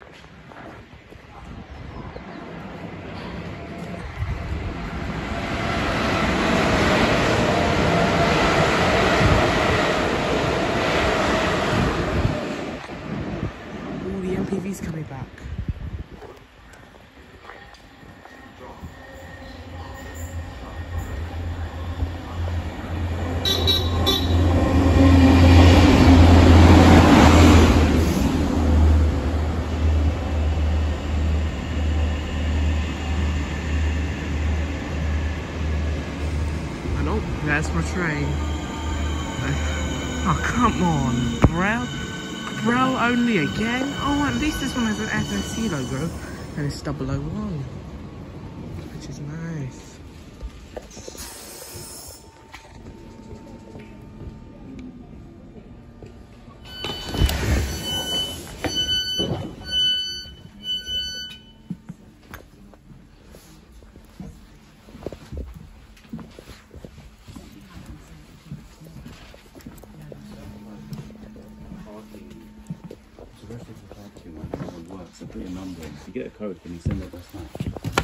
All the MPV's coming back. Hello, there's my train. Oh, come on, bro. Bro, only again? Oh, at least this one has an FSC logo and it's 001, which is So that's if the parking one doesn't work, put your number in. If you get a code, can you send it us now?